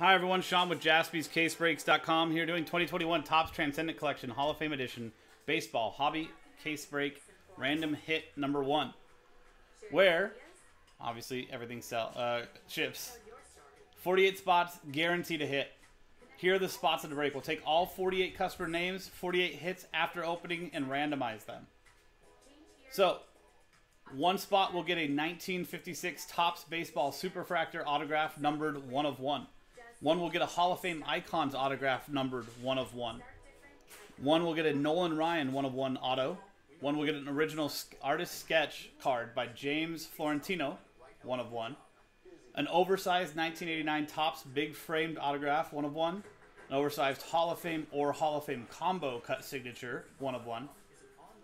Hi, everyone. Sean with jaspyscasebreaks.com here doing 2021 Topps Transcendent Collection Hall of Fame Edition Baseball Hobby Case Break Random Hit Number One, where obviously everything sell uh, ships. 48 spots guaranteed to hit. Here are the spots of the break. We'll take all 48 customer names, 48 hits after opening, and randomize them. So, one spot will get a 1956 Topps Baseball Superfractor autograph numbered 1 of 1. One will get a Hall of Fame Icons autograph numbered 1 of 1. One will get a Nolan Ryan 1 of 1 auto. One will get an original artist sketch card by James Fiorentino 1 of 1. An oversized 1989 Topps Big Framed autograph 1 of 1. An oversized Hall of Fame or Hall of Fame combo cut signature 1 of 1.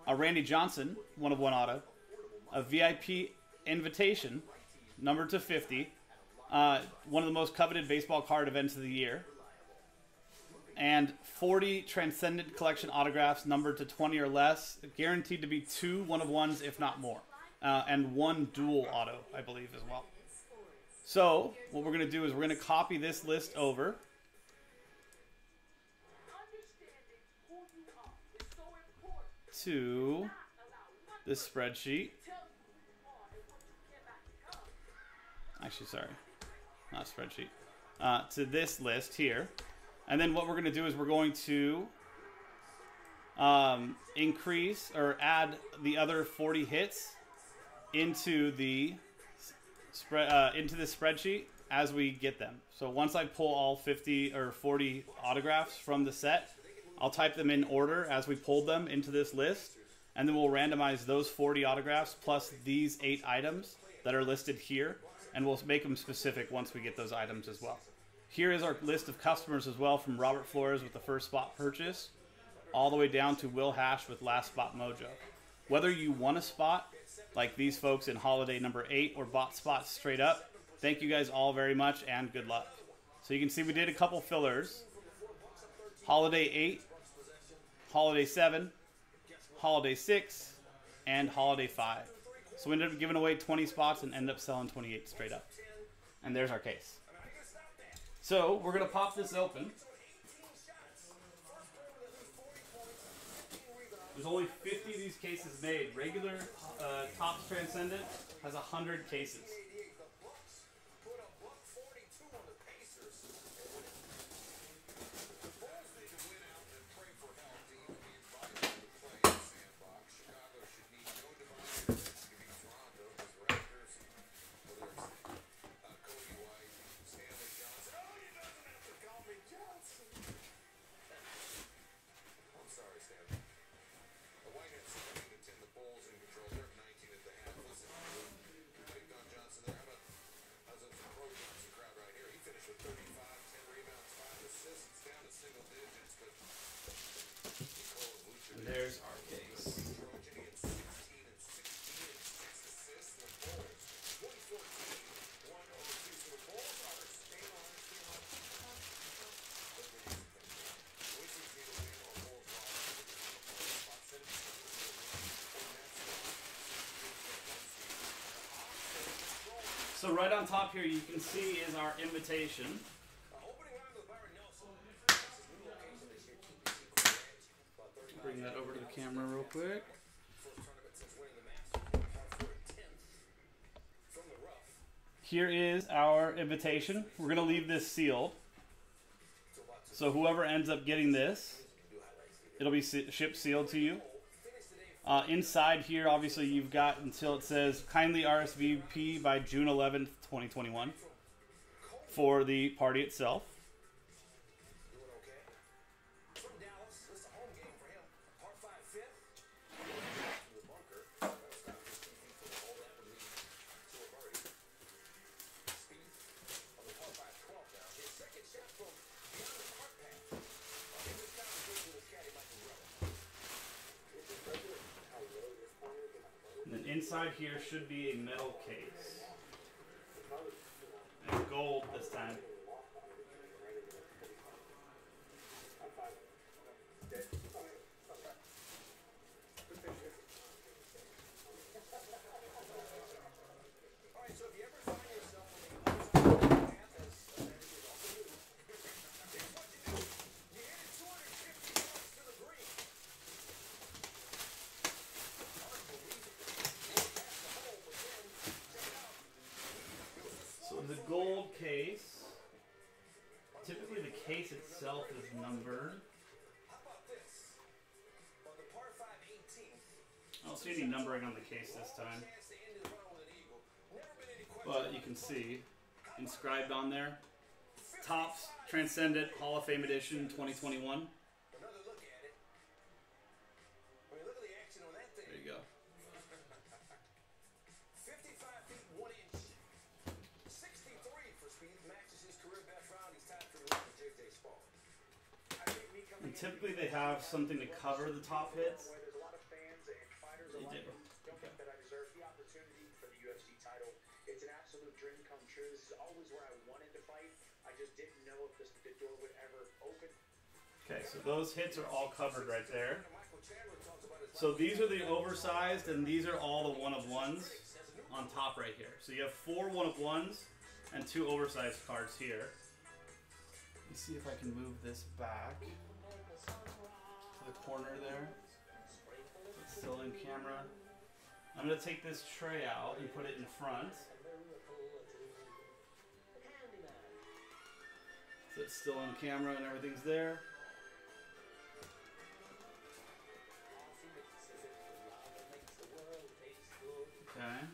A Randy Johnson 1 of 1 auto a VIP invitation, number to 50, uh, one of the most coveted baseball card events of the year, and 40 Transcendent Collection autographs numbered to 20 or less, guaranteed to be two one of ones, if not more, uh, and one dual auto, I believe, as well. So, what we're going to do is we're going to copy this list over. To this spreadsheet. Actually, sorry, not spreadsheet. Uh, to this list here. And then what we're going to do is we're going to um, increase or add the other 40 hits into the spread uh, into the spreadsheet as we get them. So once I pull all 50 or 40 autographs from the set, I'll type them in order as we pulled them into this list, and then we'll randomize those 40 autographs plus these eight items that are listed here and we'll make them specific once we get those items as well. Here is our list of customers as well from Robert Flores with the first spot purchase, all the way down to Will Hash with last spot mojo. Whether you won a spot, like these folks in holiday number eight, or bought spots straight up, thank you guys all very much and good luck. So you can see we did a couple fillers. Holiday 8, Holiday 7, Holiday 6, and Holiday 5. So we ended up giving away 20 spots and ended up selling 28 straight up. And there's our case. So we're going to pop this open. There's only 50 of these cases made. Regular uh, Topps Transcendent has 100 cases. So right on top here, you can see is our invitation. Bring that over to the camera real quick. Here is our invitation. We're going to leave this sealed. So whoever ends up getting this, it'll be shipped sealed to you. Uh, inside here, obviously, you've got until it says kindly RSVP by June 11th, 2021 for the party itself. Should be a metal case. And gold this time. There's a gold case. Typically, the case itself is numbered. I don't see any numbering on the case this time. But you can see, inscribed on there, Topps Transcendent Hall of Fame Edition 2021. Typically, they have something to cover the top hits. where there's a lot of fans and fighters They do. who don't think that I deserve the opportunity for the UFC title. It's an absolute dream come true. This is always where I wanted to fight. I just didn't know if this, the door would ever open. Okay, so those hits are all covered right there. Michael Chandler talks about his So these are the oversized, and these are all the one of ones on top right here. So you have four one of ones and two oversized cards here. Let me see if I can move this back the corner there. It's still in camera. I'm gonna take this tray out and put it in front. So it's still in camera and everything's there. Okay.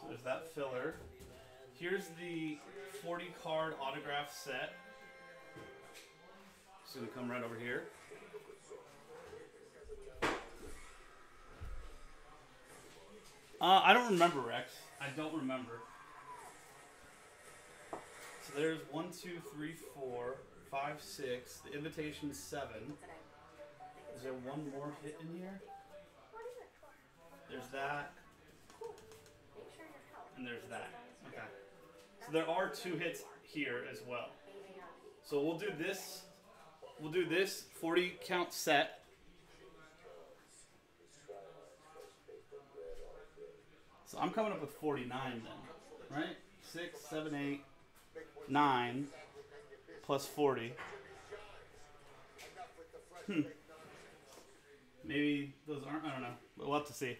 So there's that filler. Here's the 40 card autograph set. Just gonna come right over here. Uh, I don't remember, Rex. I don't remember. So there's one, two, three, four, five, six. The invitation seven. Is there one more hit in here? There's that. And there's that. Okay. So there are two hits here as well. So we'll do this. We'll do this 40 count set. So I'm coming up with 49 then, right? Six, seven, eight, nine, plus 40. Hmm. Maybe those aren't. I don't know. We'll have to see.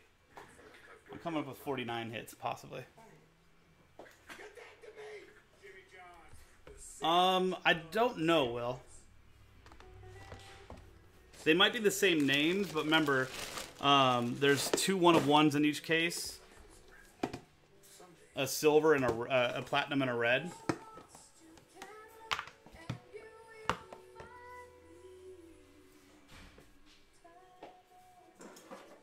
I'm coming up with 49 hits, possibly. Um, I don't know, Will. They might be the same names, but remember, um, there's two one of ones in each case a silver and a, uh, a platinum and a red.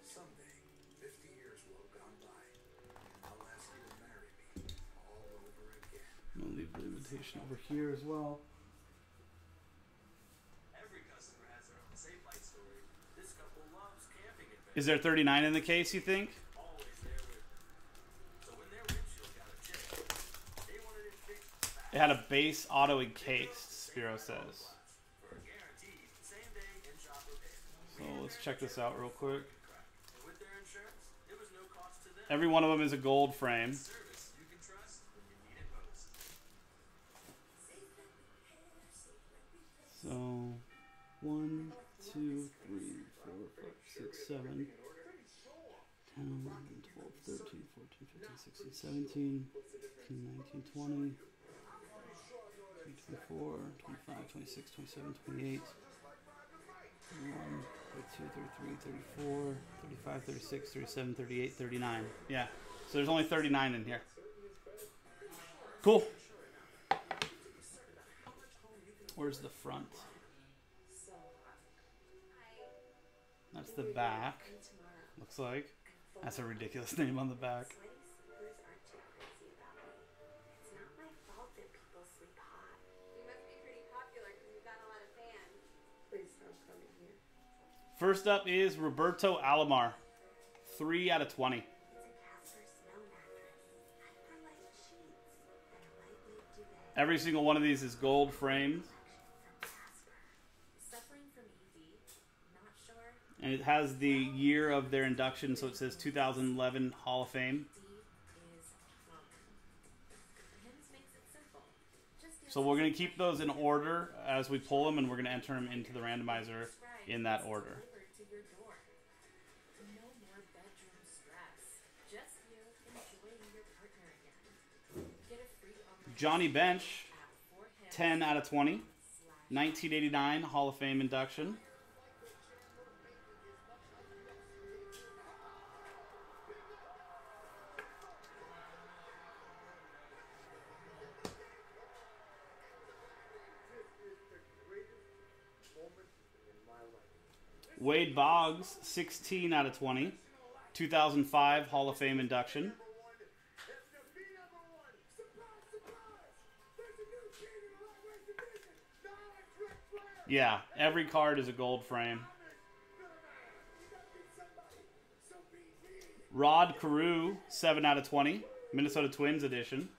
Someday, 50 years will have gone by. I'll ask you to marry me all over leave the invitation over here as well. Every customer has their own safe light story. This couple loves camping adventures. Is there 39 in the case, you think? Always there with them. So when their windshield got a chip, they wanted it fixed fast It had a base auto encased, Spiro says. So let's check this out real quick. Every one of them is a gold frame. So, one, two, three, four, five, six, seven, 10, 11, 12, 13, 14, 15, 16, 17, 18, 19, 20, 24, 25, 26, 27, 28, 31, 32, 33, 34, 35, 36, 37, 38, 39. Yeah. So there's only 39 in here. Cool. Where's the front? That's the back. Looks like. That's a ridiculous name on the back. First up is Roberto Alomar. 3 out of 20. It's a Casper snow mattress. Hyperlight sheets and a lightweight duvet. Every single one of these is gold framed. And it has the year of their induction, so it says 2011 Hall of Fame. So we're going to keep those in order as we pull them, and we're going to enter them into the randomizer in that order. Johnny Bench, 10 out of 20. 1989 Hall of Fame induction. Wade Boggs, 16 out of 20. 2005 Hall of Fame induction. Yeah, every card is a gold frame. Rod Carew, 7 out of 20. Minnesota Twins edition.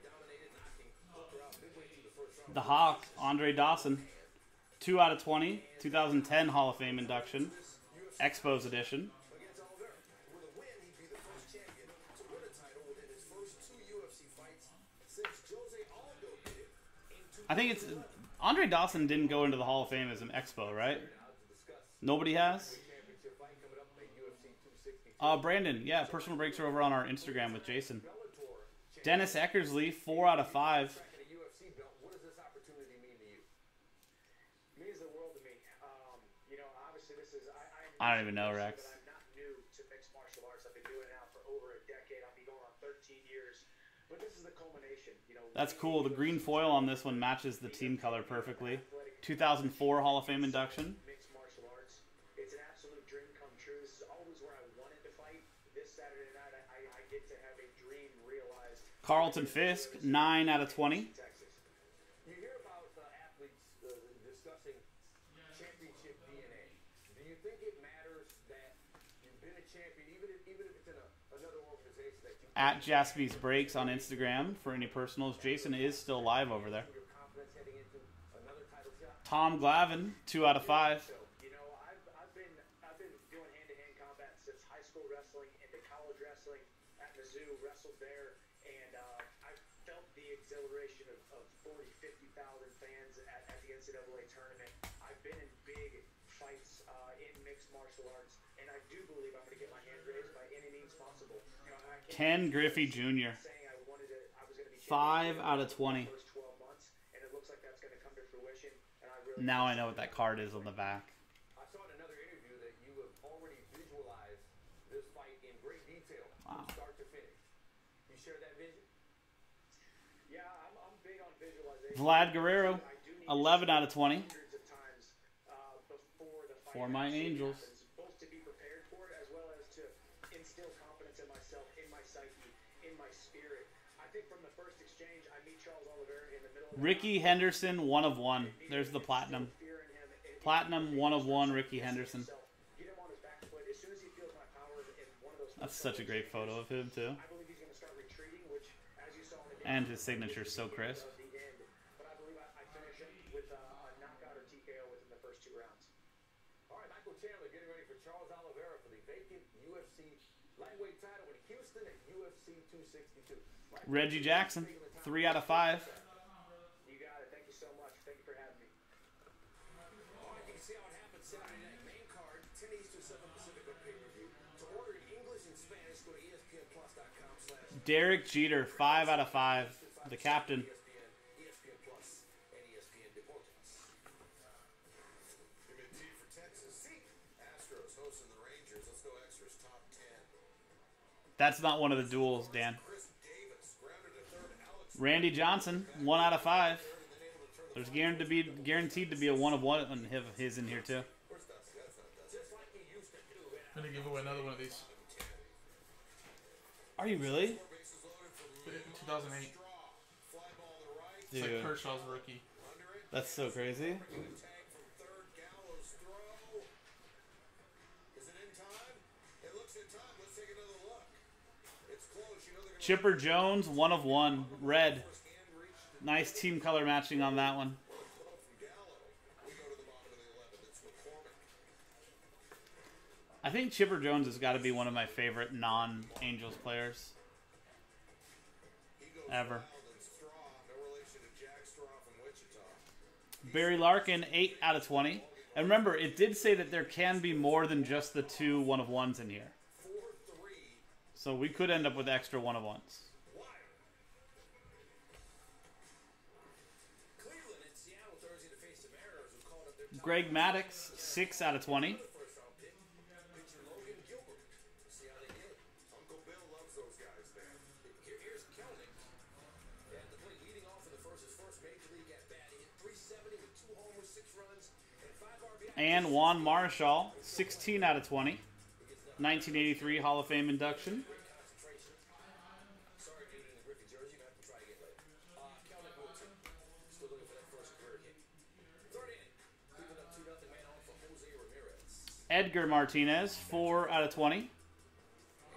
Dominated, knocking Hooker out first round. The Hawk, Andre Dawson, 2 out of 20. 2010 Hall of Fame induction. Expos edition. I think it's. Andre Dawson didn't go into the Hall of Fame as an Expo, right? Nobody has? championship fight coming up at UFC 262. Uh, Brandon, yeah, personal breaks are over on our Instagram with Jason. Dennis Eckersley, 4 out of 5. Second a UFC belt. What does this opportunity mean to you? means the world to me. You know, obviously this is I. Don't even know, Rex. But I'm not new to mixed martial arts. I've been doing it now for over a decade. I'll be going on 13 years. But this is the that's cool. The green foil on this one matches the team color perfectly. 2004 Hall of Fame induction. Carlton Fisk, 9 out of 20. At Jaspy's Breaks on Instagram for any personals. Jason is still live over there. Tom Glavine, 2 out of 5. So, you know, I've, been doing hand-to-hand combat since high school wrestling into college wrestling at wrestled there, and uh, I felt the exhilaration of, of 40, 50,000 fans at, at the NCAA tournament. I've been in big fights uh, in mixed martial arts, Ken Griffey Jr., saying I wanted to, I was going to be 5 out of 20. the first 12 months, and it looks like that's going to come to fruition. And I really Now I know what that card is on the back. I saw in another interview that you have already visualized Rickey. Henderson, 1 of 1. There's the platinum. Fear in him, and- Platinum, 1 of 1, Rickey Henderson. Get him on his back foot. As soon as he feels my power in one of those That's such a great photo of him, too. I believe he's going to start retreating, which, as you saw in the And his signature's so crisp. of the end. But I believe I, I finish him with uh, a knockout or TKO within the first two rounds. All right, Michael Chandler getting ready for Charles Oliveira for the vacant UFC lightweight title in Houston at UFC 262. Michael, Reggie Jackson, 3 out of 5. You got it. Thank you so much. Thank you for having me. All right, you can see how it happens Saturday night. Main card, 10 Eastern, 7 Pacific on pay-per-view. To order in English and Spanish, go to espnplus.com slash Derek Jeter, 5 out of 5. The captain. That's not one of the duals, Dan. Chris Davis grounded to third. Alex Randy Johnson, 1 out of 5. There's guaranteed to be guaranteed to be a one of one on his- his in here too. Where's Dusty? That's not Dusty. Just like he used to do. I'm gonna give away another one of these. Are you really? Four bases loaded for In 2008. Straw. Fly ball to the right. It's like Dude, Kershaw's rookie. That's so crazy. Chipper Jones, one of one, red. Nice team color matching on that one. I think Chipper Jones has got to be one of my favorite non-Angels players ever. Barry Larkin, 8 out of 20. And remember, it did say that there can be more than just the two one of ones in here. So we could end up with extra one of ones. Greg Maddux, 6 out of 20. first round pick, pitcher Logan Gilbert. See how they did. Uncle Bill loves those guys, man. Here, here's Kelenic. At the plate, leading off for the first, major league bat. He hit 370 with two homers, six runs, and. Juan Marichal, 16 out of 20. 1983 Hall of Fame induction. Great concentration. Sorry, dude, in the Griffey jersey. You're going to have to try to get later. Kelenic Wilson. Still looking for that first career hit. Third inning. Cleveland up 2 nothing man on for Jose Ramirez. Edgar Martinez, 4 out of 20. And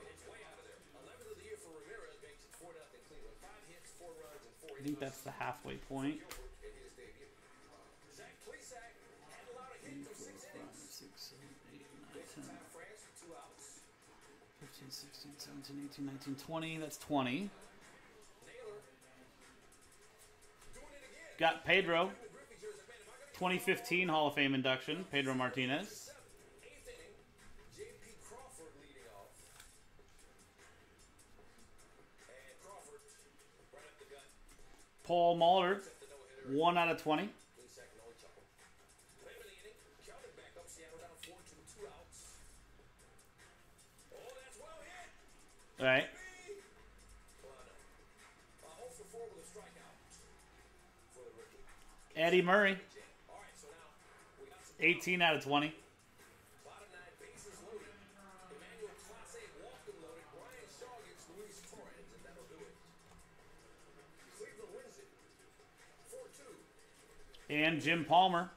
it's way out of there. 11th of the year for Ramirez makes it 4 nothing Cleveland. Five hits, four runs, and four I think that's the halfway point. 15, 16, 17, 18, 19, 20. That's 20. Naylor doing it again. Got Pedro, The Griffey jersey. Man, am I going to 2015 Hall of Fame induction. Pedro Martinez. Paul no-hitter. 1 out of 20. Do it. Cleveland wins it. 4 2. And Jim Palmer,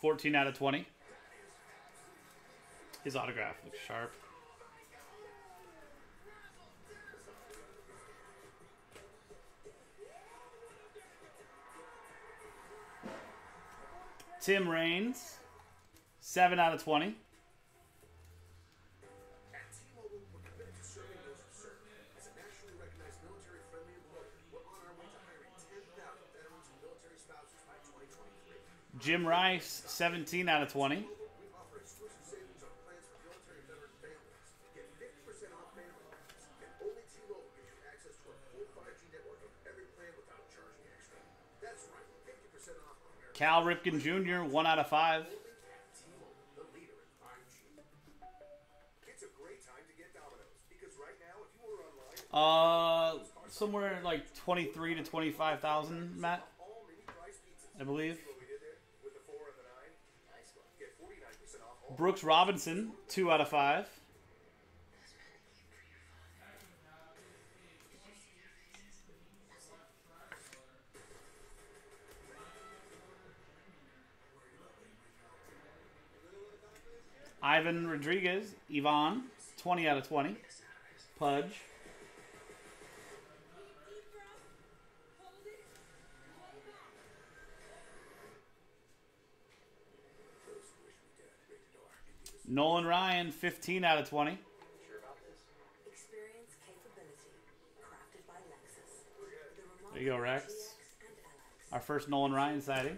14 out of 20. His autograph looks sharp. Veterans and military spouses by 2023. Jim Rice, 17 out of 20. Because right Jr., one out of five. Uh, somewhere like 23 to 25,000, Matt, all mini price pizzas. I believe. Brooks Robinson, two out of the Ivan Rodriguez, Yvonne, 20 out of 20. Pudge. Nolan Ryan, 15 out of 20. Experience capability. Crafted by Lexus. The There you go, Rex. Our first Nolan Ryan sighting.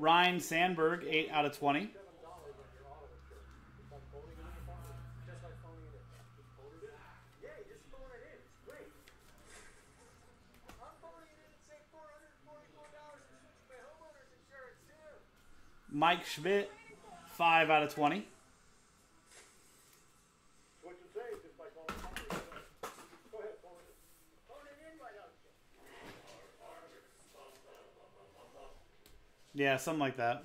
Ryne Sandberg, 8 out of 20. Yeah, you're just throwing it in. It's great. I'm throwing it in and save $444 and switch my homeowner's insurance too. Mike Schmidt, 5 out of 20. Yeah, something like that.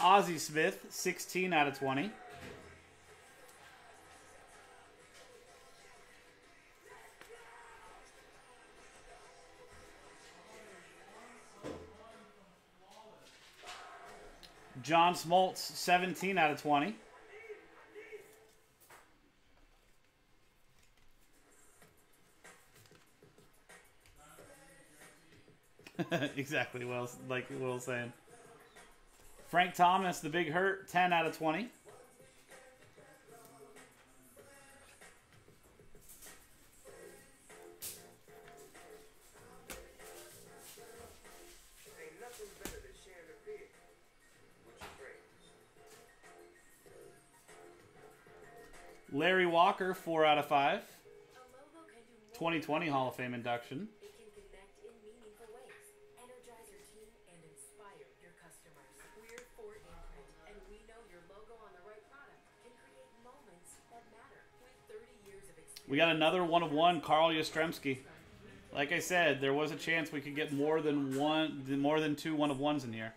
Ozzie Smith, 16 out of 20. John Smoltz, 17 out of 20. exactly, well, like Will was saying. Frank Thomas, the big hurt, 10 out of 20. Ain't nothing better than sharing a pig with your friends. Larry Walker, 4 out of 5. A logo can do more 2020 Hall of Fame induction. We got another one of one, Carl Yastrzemski. Like I said, there was a chance we could get more than one, more than two one of ones in here.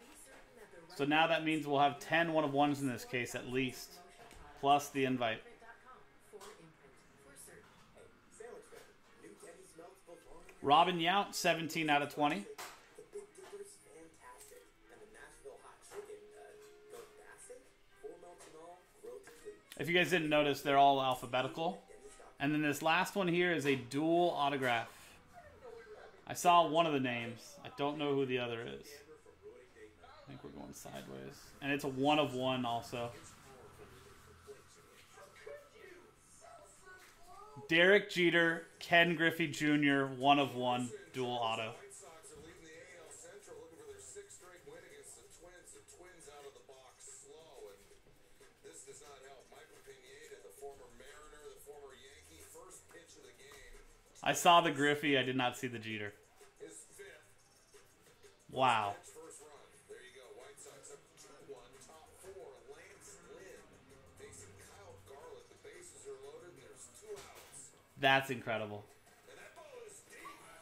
So now that means we'll have 10 one of ones in this case at least, plus the invite. Robin Yount, 17 out of 20. The Big Dipper's fantastic. And the Nashville hot chicken, uh, bombastic. Four melts and all, grilled to please. If you guys didn't notice, they're all alphabetical. And then this last one here is a dual autograph. I saw one of the names. I don't know who the other is. I think we're going sideways. And it's a one of one also. Derek Jeter, Ken Griffey Jr., one of one, dual auto. I saw the Griffey, I did not see the Jeter. Wow. first run. There you go. White Sox up 2-1, top four. Lance Lynn facing Kyle Garlick. The bases are loaded, and there's two outs. That's incredible.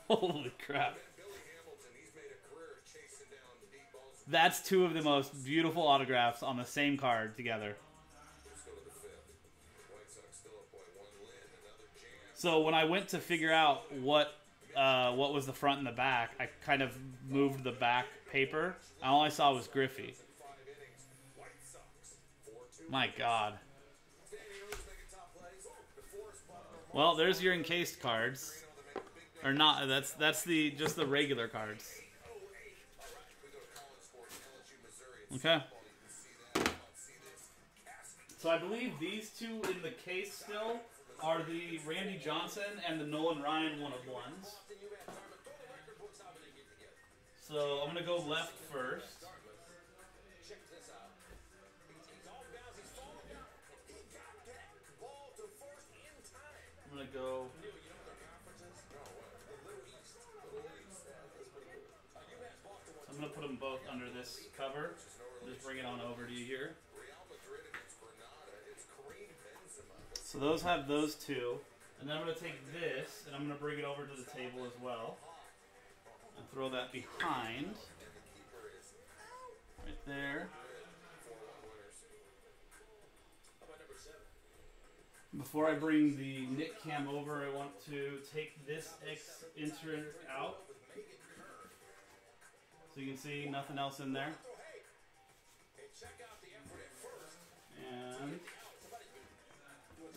Holy crap. That's two of the most beautiful autographs on the same card together. So when I went to figure out what uh, what was the front and the back, I kind of moved the back paper. And all I saw was Griffey. Five innings. White Sox. 4-2. My God. Well, there's your encased cards, or not? That's that's the just the regular cards. Okay. So I believe these two in the case still are the Randy Johnson and the Nolan Ryan one of ones. So I'm gonna go left first. That ball to. I'm go. I'm gonna put them both under this cover. Just bring it on over to you here. So those have those two, and then I'm gonna take this and I'm gonna bring it over to the table as well, and throw that behind, right there. Before I bring the Nick Cam over, I want to take this X insert out, so you can see nothing else in there, And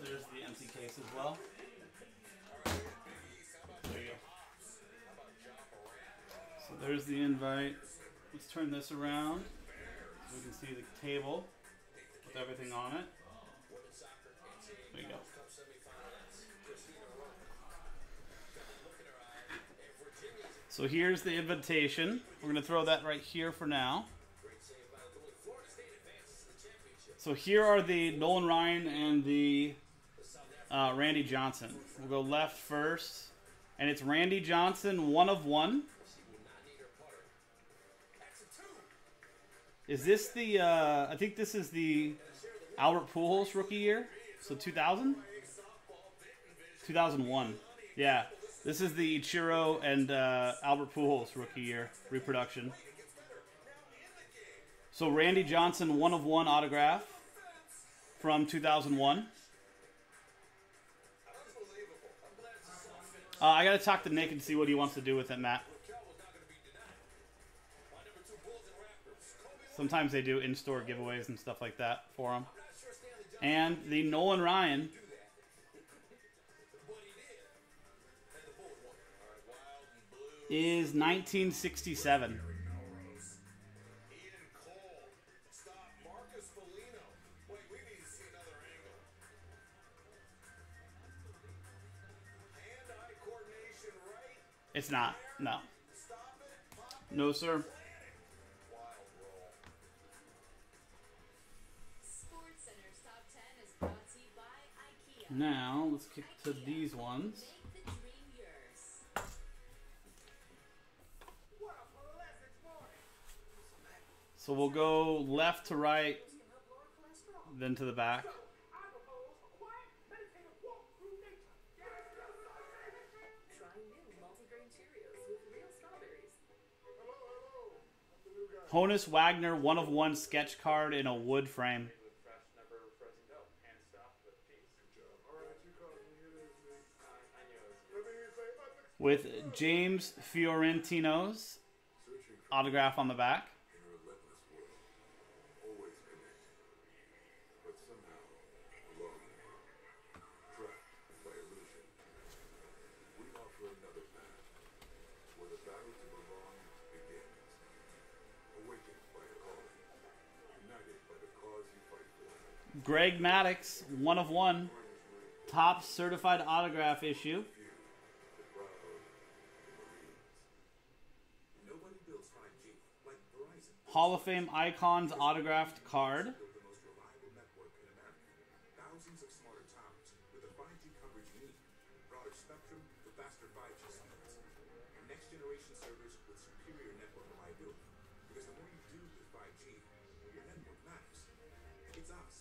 check out the effort at first. and there's the empty case as well. There you go. So there's the invite. Let's turn this around so we can see the table with everything on it. There you go. So here's the invitation. We're going to throw that right here for now. So here are the Nolan Ryan and the uh, Randy Johnson. We'll go left first. And it's Randy Johnson, one of one. Is this the? Uh, I think this is the Albert Pujols rookie year. So 2000, 2001. Yeah, this is the Ichiro and uh, Albert Pujols rookie year reproduction. So Randy Johnson, one of one autograph from 2001. Uh, I gotta talk to Nick and see what he wants to do with it, Matt. Sometimes they do in-store giveaways and stuff like that for him. And the Nolan Ryan. Is 1967. It's not. No. No, sir. Wild roll. Sports Center's Top 10 is brought to you by IKEA. Now, let's kick to these ones. So we'll go left to right, then to the back. Honus Wagner, one of one sketch card in a wood frame. With James Fiorentino's autograph on the back. Greg Maddux, one of one. Top certified autograph issue. Nobody builds 5G like Verizon. Hall of Fame Icons autographed card.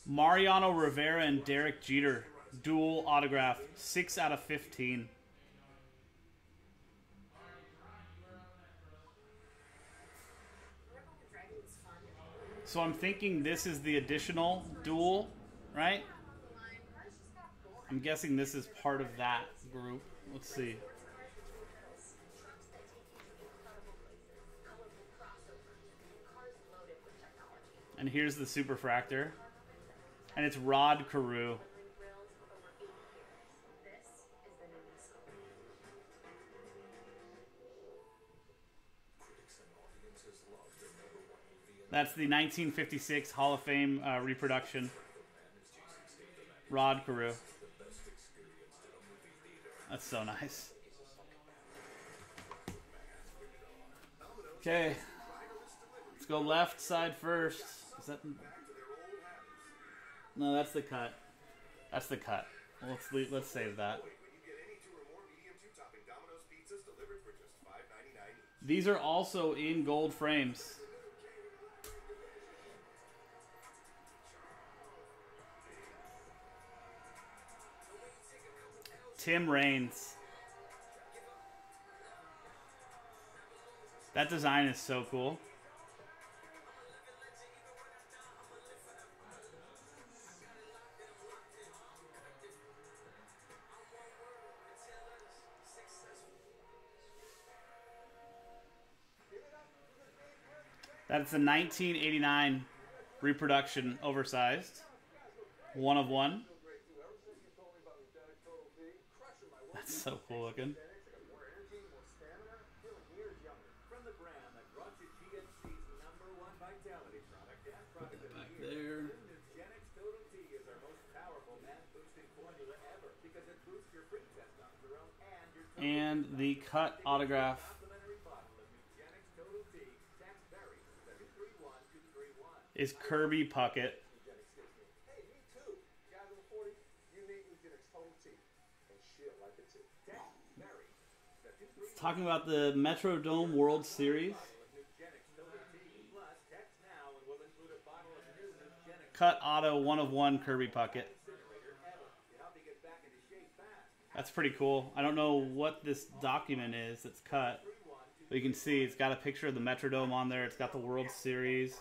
Mariano Rivera and Derek Jeter. Dual autograph. 6 out of 15. So I'm thinking this is the additional dual, right? I'm guessing this is part of that group. Let's see. And here's the superfractor. And it's Rod Carew. That's the 1956 Hall of Fame uh, reproduction. Rod Carew. That's so nice. Okay. Let's go left side first. Is that No, that's the cut. That's the cut. Let's leave, let's save that. When you get any two or more medium two topping Domino's pizzas delivered for just $5.99 each. These are also in gold frames. Tim Raines. That design is so cool. That's a 1989 reproduction, oversized. One of one. That's so cool looking. The brand that brought you GNC's number one vitality Text Kirby Puckett. 231231. Talking about the Metrodome World Series. Nugenix Total T. Plus, text now and we'll include a bottle of new Nugenix Cut auto one of one Kirby Puckett. Incinerator Ever to help you get back into shape fast. That's pretty cool. I don't know what this document is that's cut. But you can see it's got a picture of the Metrodome on there. It's got the World Series.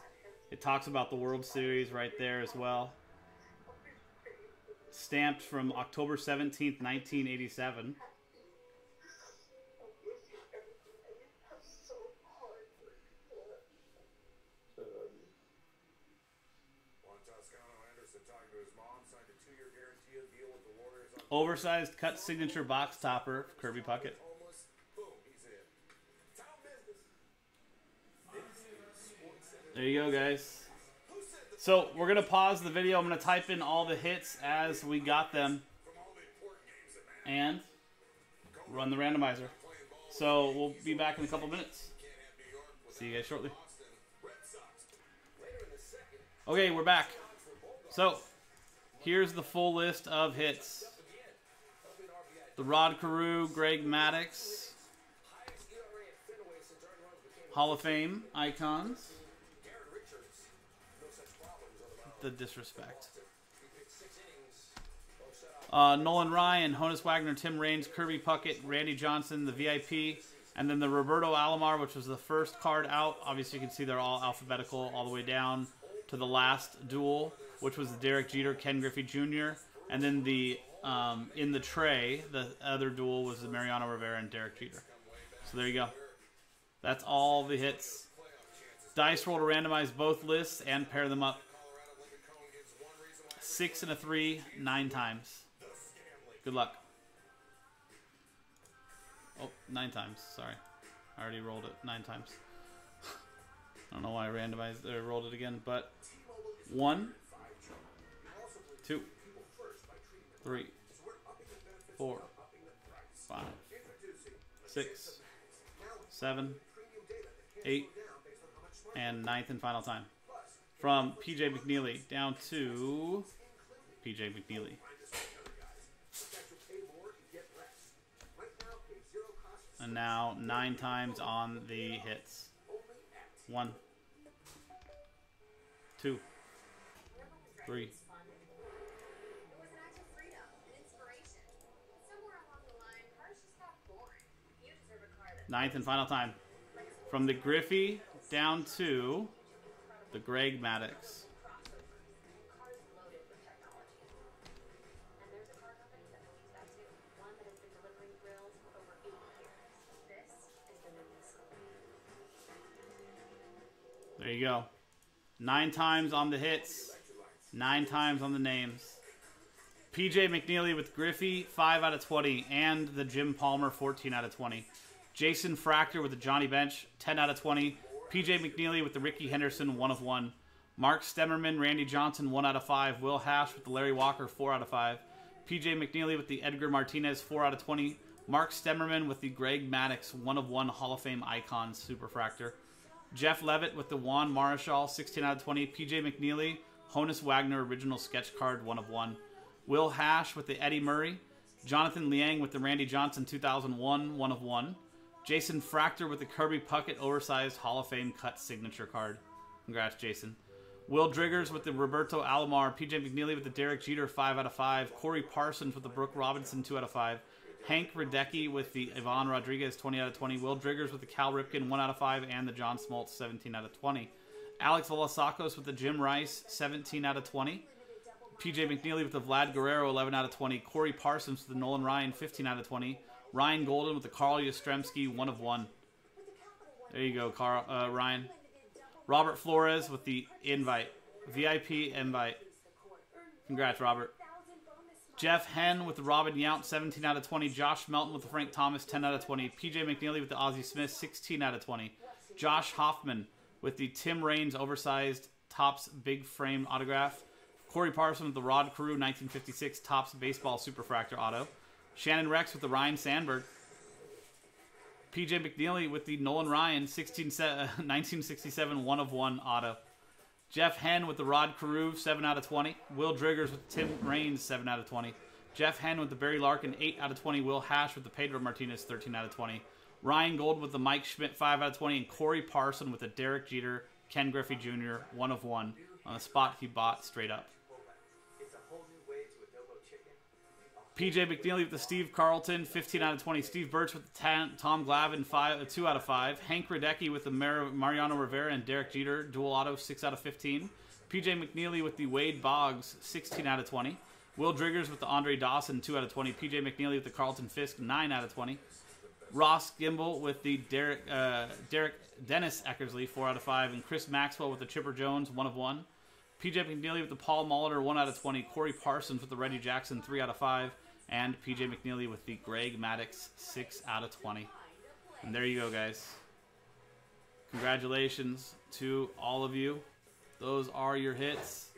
It talks about the World Series right there as well. Stamped from October 17th, 1987. Oversized cut signature box topper, Kirby Puckett. There you go, guys. So we're gonna pause the video. I'm gonna type in all the hits as we got them, and run the randomizer. So we'll be back in a couple minutes. See you guys shortly. Okay, we're back. So here's the full list of hits. The Rod Carew, Greg Maddux, Hall of Fame icons. The disrespect. Uh, Nolan Ryan, Honus Wagner, Tim Raines, Kirby Puckett, Randy Johnson, the VIP, and then the Roberto Alomar, which was the first card out. Obviously, you can see they're all alphabetical all the way down to the last dual, which was the Derek Jeter, Ken Griffey Jr., and then the um, in the tray, the other dual was the Mariano Rivera and Derek Jeter. So there you go. That's all the hits. Dice roll to randomize both lists and pair them up. Six and a three, nine times. Good luck. Oh, nine times. Sorry. I already rolled it nine times. I don't know why I randomized or rolled it again, but one, two, three, four, five, six, seven, eight, and ninth and final time. From PJ McNeely down to PJ McNeely. And now nine times on the hits. One, two, three, ninth and final time. From the Griffey down to the Greg Maddux. Cars loaded with technology. And there's a car company that believes that too. One that has been delivering grills for over 80 years. This is the new Nissan. There you go. Nine times on the hits, nine times on the names. PJ McNeely with Griffey, 5 out of 20, and the Jim Palmer, 14 out of 20. Jason Fractor with the Johnny Bench, 10 out of 20. PJ McNeely with the Rickey Henderson, 1 of 1. Mark Stemmerman, Randy Johnson, 1 out of 5. Will Hash with the Larry Walker, 4 out of 5. PJ McNeely with the Edgar Martinez, 4 out of 20. Mark Stemmerman with the Greg Maddux, 1 of 1 Hall of Fame icon Superfractor. Jeff Levitt with the Juan Marichal, 16 out of 20. PJ McNeely, Honus Wagner original sketch card, 1 of 1. Will Hash with the Eddie Murray. Jonathan Liang with the Randy Johnson 2001, 1 of 1. Jason Fractor with the Kirby Puckett oversized Hall of Fame cut signature card. Congrats, Jason. Will Driggers with the Roberto Alomar. PJ McNeely with the Derek Jeter 5 out of 5. Corey Parsons with the Brooke Robinson 2 out of 5. Hank Radecki with the Ivan Rodriguez 20 out of 20. Will Driggers with the Cal Ripken 1 out of 5. And the John Smoltz 17 out of 20. Alex Velasakos with the Jim Rice 17 out of 20. PJ McNeely with the Vlad Guerrero 11 out of 20. Corey Parsons with the Nolan Ryan 15 out of 20. Ryan Golden with the Carl Yastrzemski 1 of 1. There you go, Carl, uh, Ryan. Robert Flores with the invite. VIP invite. Congrats, Robert. Jeff Henn with the Robin Yount, 17 out of 20. Josh Melton with the Frank Thomas, 10 out of 20. PJ McNeely with the Ozzie Smith, 16 out of 20. Josh Hoffman with the Tim Raines oversized Topps Big Frame autograph. Corey Parson with the Rod Carew 1956 Topps Baseball Superfractor auto. Shannon Rex with the Ryne Sandberg. PJ McNeely with the Nolan Ryan 16, uh, 1967 one of one auto. Jeff Henn with the Rod Carew 7 out of 20. Will Driggers with Tim Raines 7 out of 20. Jeff Henn with the Barry Larkin 8 out of 20. Will Hash with the Pedro Martinez 13 out of 20. Ryan Gold with the Mike Schmidt 5 out of 20. And Corey Parson with the Derek Jeter, Ken Griffey Jr. 1 of 1 on the spot he bought straight up. PJ McNeely with the Steve Carlton, 15 out of 20. Steve Birch with the tan, Tom Glavine, five, uh, 2 out of 5. Hank Radecki with the Mar- Mariano Rivera and Derek Jeter, dual auto, 6 out of 15. PJ McNeely with the Wade Boggs, 16 out of 20. Will Driggers with the Andre Dawson, 2 out of 20. PJ McNeely with the Carlton Fisk, 9 out of 20. Ross Gimbel with the Derek, uh, Derek Dennis Eckersley, 4 out of 5. And Chris Maxwell with the Chipper Jones, 1 of 1. PJ McNeely with the Paul Molitor, 1 out of 20. Corey Parsons with the Reggie Jackson, 3 out of 5. And PJ McNeely with the Greg Maddux, 6 out of 20. And there you go, guys. Congratulations to all of you. Those are your hits.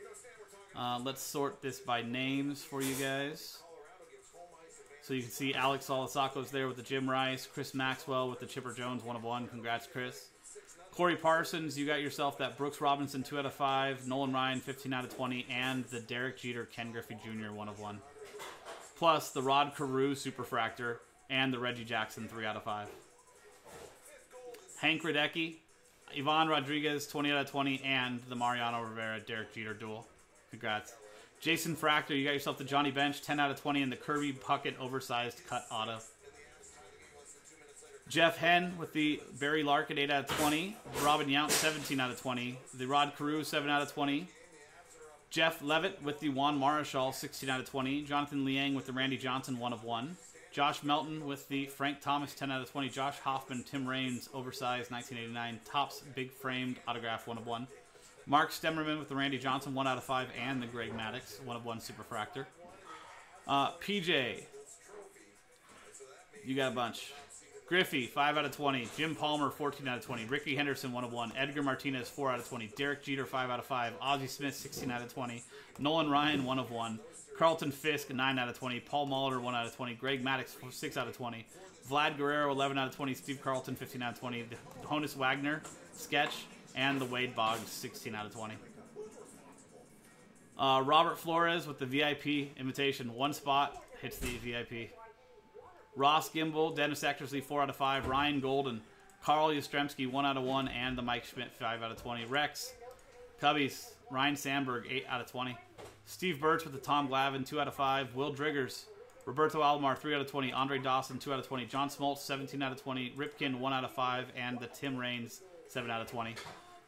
Uh, let's sort this by names for you guys. So you can see Alex Olasako's there with the Jim Rice, Chris Maxwell with the Chipper Jones, one of one. Congrats, Chris. Corey Parsons, you got yourself that Brooks Robinson, 2 out of 5. Nolan Ryan, 15 out of 20. And the Derek Jeter, Ken Griffey Jr., one of one. Plus the Rod Carew Superfractor and the Reggie Jackson, 3 out of 5. Hank Radecki, Ivan Rodriguez, 20 out of 20. And the Mariano Rivera, Derek Jeter dual. Congrats. Jason Fractor, you got yourself the Johnny Bench, 10 out of 20, and the Kirby Puckett oversized cut auto. Jeff Henn with the Barry Larkin, 8 out of 20. Robin Yount, 17 out of 20. The Rod Carew, 7 out of 20. Jeff Levitt with the Juan Marichal, 16 out of 20. Jonathan Liang with the Randy Johnson, 1 of 1. Josh Melton with the Frank Thomas, 10 out of 20. Josh Hoffman, Tim Raines, oversized, 1989. Topps big framed autograph, 1 of 1. Mark Stemmerman with the Randy Johnson, 1 out of 5. And the Greg Maddux, 1 of 1 Superfractor. Uh, PJ, you got a bunch. Griffey, 5 out of 20. Jim Palmer, 14 out of 20. Rickey Henderson, 1 of 1. Edgar Martinez, 4 out of 20. Derek Jeter, 5 out of 5. Ozzie Smith, 16 out of 20. Nolan Ryan, 1 of 1. Carlton Fisk, 9 out of 20. Paul Molitor, 1 out of 20. Greg Maddux, 6 out of 20. Vlad Guerrero, 11 out of 20. Steve Carlton, 15 out of 20. Honus Wagner, sketch. And the Wade Boggs, 16 out of 20. Uh, Robert Flores with the VIP invitation. One spot hits the VIP. Ross Gimbel, Dennis Eckersley, 4 out of 5. Ryan Golden, Carl Yastrzemski, 1 out of 1. And the Mike Schmidt, 5 out of 20. Rex, Cubbies, Ryne Sandberg, 8 out of 20. Steve Birch with the Tom Glavine, 2 out of 5. Will Driggers, Roberto Alomar, 3 out of 20. Andre Dawson, 2 out of 20. John Smoltz, 17 out of 20. Ripken, 1 out of 5. And the Tim Raines, 7 out of 20.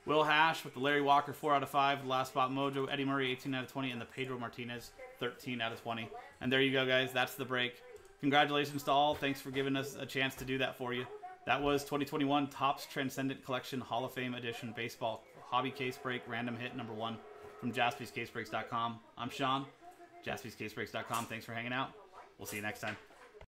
Will Hash with the Larry Walker, 4 out of 5. The last spot Mojo. Eddie Murray, 18 out of 20. And the Pedro Martinez, 13 out of 20. And there you go, guys. That's the break. Congratulations to all. Thanks for giving us a chance to do that for you. That was 2021 Topps Transcendent Collection Hall of Fame Edition Baseball Hobby Case Break Random Hit number one from jaspyscasebreaks.com. I'm Sean, jaspyscasebreaks.com. Thanks for hanging out. We'll see you next time.